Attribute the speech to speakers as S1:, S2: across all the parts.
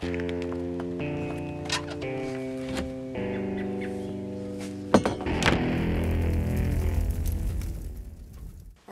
S1: Are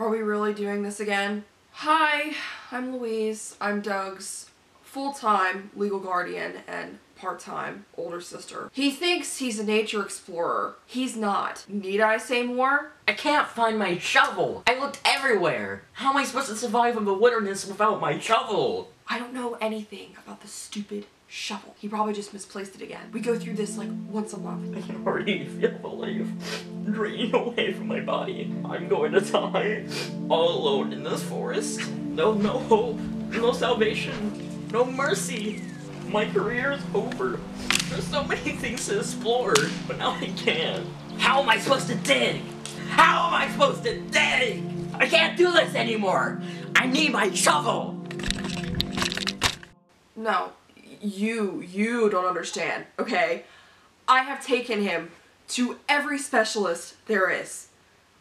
S1: we really doing this again? Hi, I'm Louise. I'm Doug's full-time legal guardian and part-time older sister. He thinks he's a nature explorer. He's not. Need I say more?
S2: I can't find my shovel. I looked everywhere. How am I supposed to survive in the wilderness without my shovel?
S1: I don't know anything about the stupid shovel. He probably just misplaced it again. We go through this like once a month.
S2: I can already feel the life drain away from my body. I'm going to die all alone in this forest. No, no hope, no salvation, no mercy. My career is over. There's so many things to explore, but now I can't. How am I supposed to dig? How am I supposed to dig? I can't do this anymore. I need my shovel.
S1: No, you, you don't understand, okay? I have taken him to every specialist there is.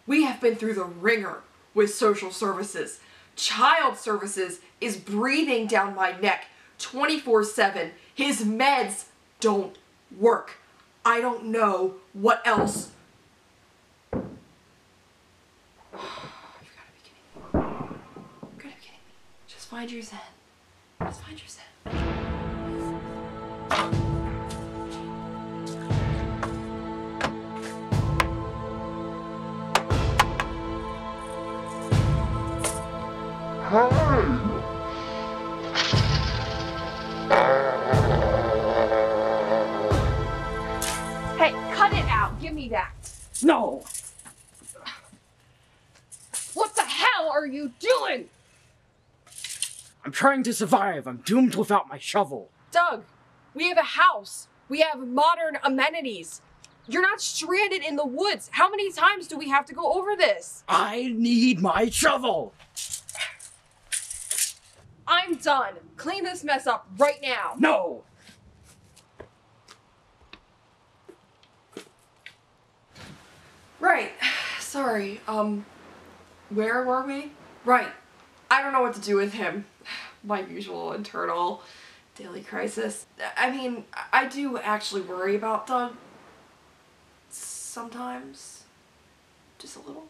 S1: We have been through the wringer with social services. Child services is breathing down my neck 24 7. His meds don't work. I don't know what else. You've gotta be kidding me. You've gotta be kidding me. Just find your zen. Just find your zen.
S3: Me that.
S2: No.
S3: What the hell are you doing?
S4: I'm trying to survive. I'm doomed without my shovel.
S3: Doug, we have a house. We have modern amenities. You're not stranded in the woods. How many times do we have to go over this?
S4: I need my shovel.
S3: I'm done. Clean this mess up right now.
S4: No.
S1: Right. Sorry. Um, where were we? Right. I don't know what to do with him. My usual internal daily crisis. I mean, I do actually worry about Doug. Sometimes. Just a little.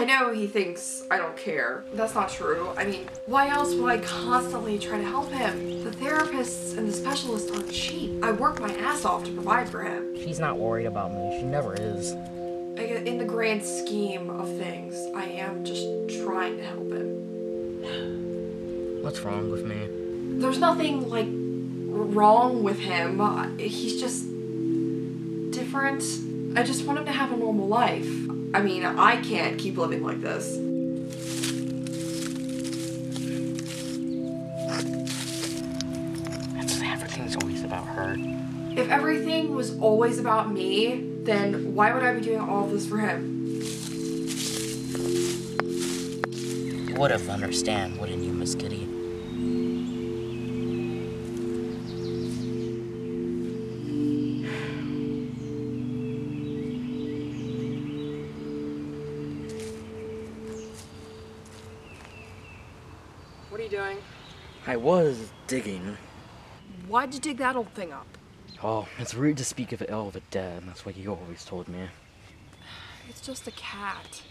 S1: I know he thinks I don't care. That's not true. I mean, why else would I constantly try to help him? The therapists and the specialists aren't cheap. I work my ass off to provide for him.
S5: She's not worried about me. She never is.
S1: In the grand scheme of things, I am just trying to help him.
S5: What's wrong with me?
S1: There's nothing like wrong with him. He's just different. I just want him to have a normal life. I mean, I can't keep living like this.
S5: It's, everything's always about her.
S1: If everything was always about me, then why would I be doing all of this for him?
S5: Would have understand, wouldn't you, Miss Kitty?
S3: What are you doing?
S5: I was digging.
S3: Why'd you dig that old thing up?
S5: Oh, it's rude to speak of it ill of a dead. That's what you always told me.
S3: It's just a cat.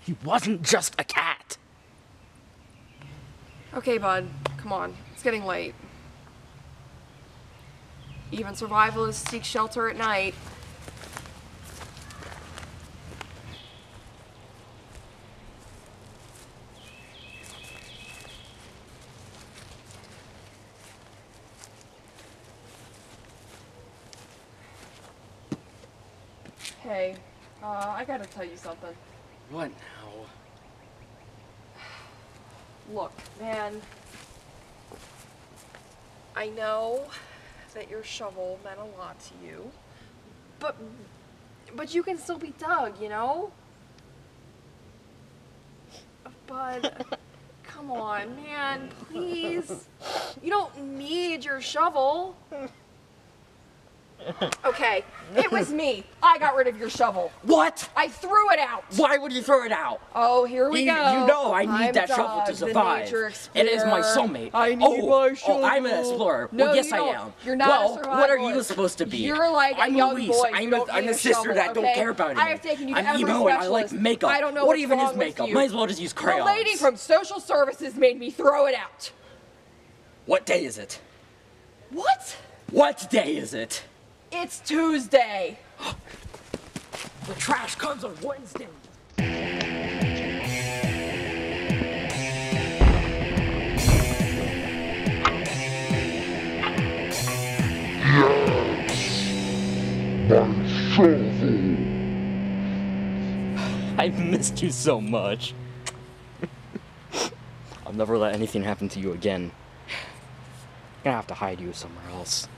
S5: He wasn't just a cat.
S1: Okay, bud, come on. It's getting late. Even survivalists seek shelter at night. Hey, uh, I gotta tell you something.
S4: What now?
S1: Look, man. I know that your shovel meant a lot to you, but but you can still be Doug, you know. But come on, man, please. You don't need your shovel. Okay, It was me. I got rid of your shovel.
S2: What?
S1: I threw it out.
S2: Why would you throw it out?
S1: Oh, here we
S2: You,
S1: go.
S2: you know I need
S1: I'm
S2: that shovel to survive. It is my soulmate.
S1: I need
S2: oh,
S1: my
S2: Oh,
S1: shovel.
S2: I'm an explorer.
S1: No,
S2: well, yes, I
S1: don't.
S2: am.
S1: You're not
S2: well, what are you supposed to be?
S1: You're like
S2: I'm
S1: a young
S2: Luis.
S1: boy.
S2: I'm, a,
S1: don't
S2: I'm a
S1: a
S2: sister
S1: shovel,
S2: that don't
S1: okay?
S2: care about
S1: I
S2: it.
S1: have taken you to
S2: I'm
S1: every
S2: emo and I like makeup.
S1: I don't know
S2: what even is makeup?
S1: you.
S2: Might as well just use
S1: The
S2: crayons.
S1: lady from social services made me throw it out.
S2: What day is it?
S1: What?
S2: What day is it?
S1: It's Tuesday.
S2: The trash comes on Wednesday. I missed you so much. I'll never let anything happen to you again. I'm gonna have to hide you somewhere else.